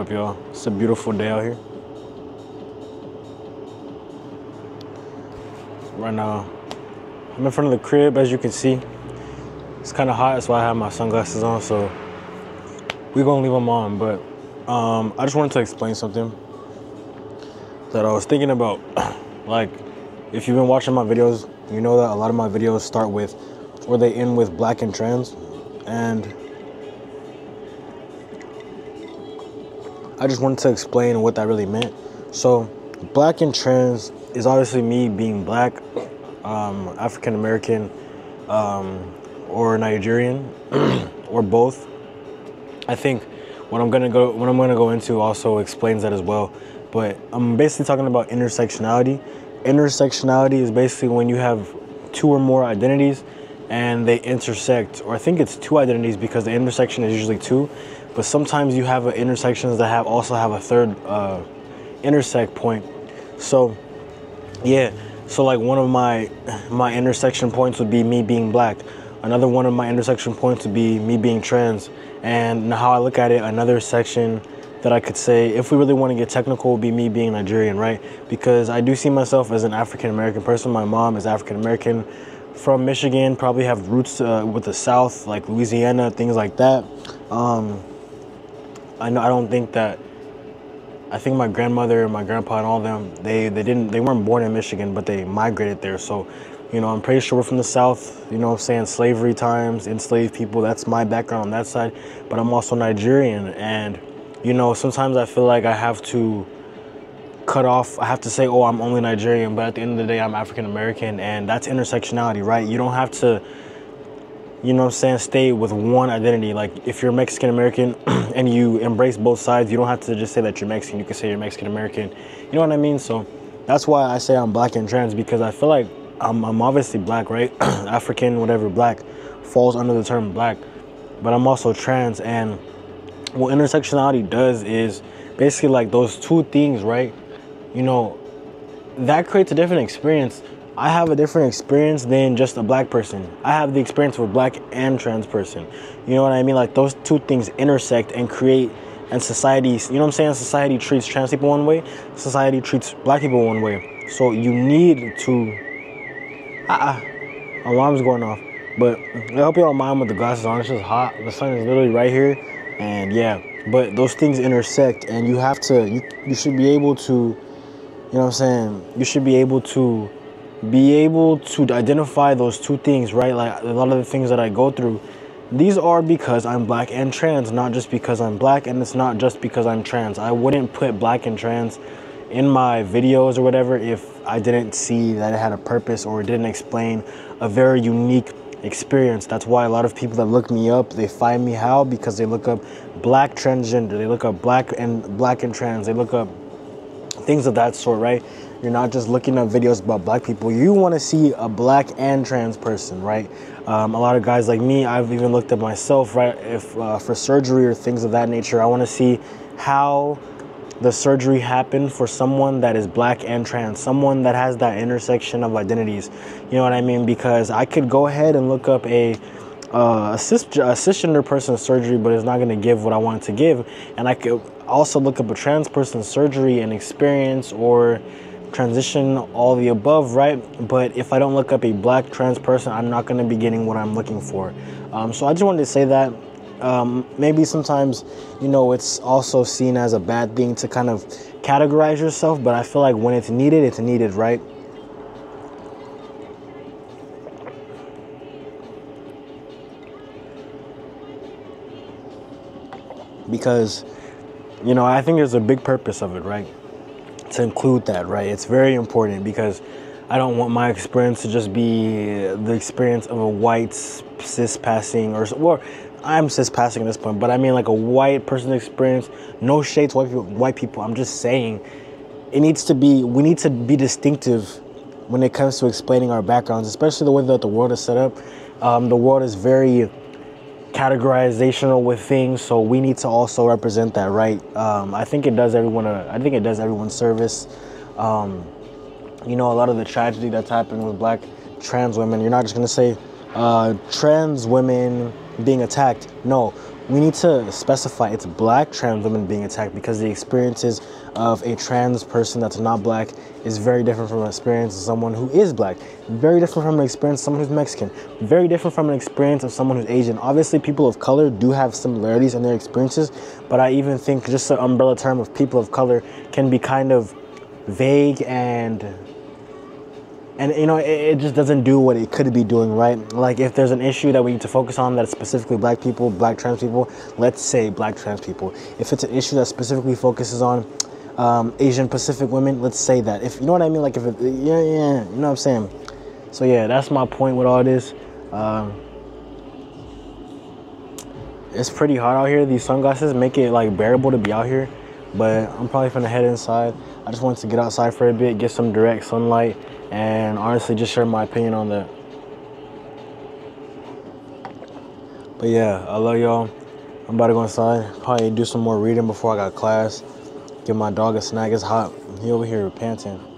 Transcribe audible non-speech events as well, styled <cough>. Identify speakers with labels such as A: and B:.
A: Up, y'all? It's a beautiful day out here. Right now, I'm in front of the crib, as you can see. It's kind of hot, that's why I have my sunglasses on, so we're gonna leave them on. But um, I just wanted to explain something that I was thinking about. <clears throat> like, if you've been watching my videos, you know that a lot of my videos start with, or they end with black and trans. And I just wanted to explain what that really meant. So, black and trans is obviously me being black, um, African American, um, or Nigerian, <clears throat> or both. I think what I'm gonna go what I'm gonna go into also explains that as well. But I'm basically talking about intersectionality. Intersectionality is basically when you have two or more identities and they intersect, or I think it's two identities because the intersection is usually two, but sometimes you have intersections that have also have a third uh, intersect point. So, yeah, so like one of my my intersection points would be me being black. Another one of my intersection points would be me being trans. And how I look at it, another section that I could say, if we really want to get technical, would be me being Nigerian, right? Because I do see myself as an African American person. My mom is African American from Michigan, probably have roots uh, with the South, like Louisiana, things like that. Um, I know I don't think that. I think my grandmother, my grandpa, and all them, they they didn't they weren't born in Michigan, but they migrated there. So, you know, I'm pretty sure we're from the South. You know, I'm saying slavery times, enslaved people. That's my background on that side. But I'm also Nigerian, and you know, sometimes I feel like I have to cut off. I have to say, oh, I'm only Nigerian, but at the end of the day, I'm African American, and that's intersectionality, right? You don't have to, you know, what I'm saying, stay with one identity. Like if you're Mexican American <clears throat> and you embrace both sides, you don't have to just say that you're Mexican. You can say you're Mexican American. You know what I mean? So that's why I say I'm black and trans because I feel like I'm, I'm obviously black, right? <clears throat> African, whatever, black falls under the term black, but I'm also trans. And what intersectionality does is basically like those two things, right? You know, that creates a different experience. I have a different experience than just a black person. I have the experience of a black and trans person. You know what I mean? Like those two things intersect and create and society, you know what I'm saying? Society treats trans people one way, society treats black people one way. So you need to Ah, uh, alarm's going off. But I hope y'all mind with the glasses on. It's just hot. The sun is literally right here, and yeah. But those things intersect, and you have to. You you should be able to. You know what I'm saying? You should be able to be able to identify those two things, right? Like a lot of the things that I go through, these are because I'm black and trans, not just because I'm black, and it's not just because I'm trans. I wouldn't put black and trans in my videos or whatever if I didn't see that it had a purpose or it didn't explain a very unique experience. That's why a lot of people that look me up, they find me how because they look up black transgender, they look up black and black and trans, they look up things of that sort, right? You're not just looking up videos about black people. You want to see a black and trans person, right? Um, a lot of guys like me, I've even looked at myself, right? If uh, for surgery or things of that nature, I want to see how the surgery happened for someone that is black and trans, someone that has that intersection of identities. You know what I mean? Because I could go ahead and look up a uh, a, cis- a cisgender person's surgery, but it's not going to give what I want to give. And I could also look up a trans person's surgery and experience or transition, all the above, right? But if I don't look up a black trans person, I'm not going to be getting what I'm looking for. Um, so I just wanted to say that um, maybe sometimes, you know, it's also seen as a bad thing to kind of categorize yourself, but I feel like when it's needed, it's needed, right? Because, you know, I think there's a big purpose of it, right? To include that, right? It's very important because I don't want my experience to just be the experience of a white cis passing or, or I'm cis passing at this point, but I mean like a white person experience. No shades, white people. White people. I'm just saying, it needs to be. We need to be distinctive when it comes to explaining our backgrounds, especially the way that the world is set up. Um, the world is very categorizational with things, so we need to also represent that, right? Um, I think it does everyone. A, I think it does everyone service. Um, you know, a lot of the tragedy that's happened with black trans women. You're not just gonna say uh, trans women being attacked. No, we need to specify it's black trans women being attacked because the experiences of a trans person that's not black is very different from an experience of someone who is black. Very different from an experience of someone who's Mexican. Very different from an experience of someone who's Asian. Obviously, people of color do have similarities in their experiences, but I even think just the umbrella term of people of color can be kind of vague and and you know it, it, just doesn't do what it could be doing right? Like if there's an issue that we need to focus on that's specifically black people black trans people let's say black trans people. If it's an issue that specifically focuses on um, asian pacific women let's say that. If you know what i mean? Like if it yeah yeah you know what i'm saying? So yeah that's my point with all this. Um, it's pretty hot out here. These sunglasses make it like bearable to be out here but i'm probably gonna head inside i just wanted to get outside for a bit get some direct sunlight and honestly just share my opinion on that. But yeah, I love y'all. I'm about to go inside, probably do some more reading before I got class. Give my dog a snack. It's hot. He over here panting.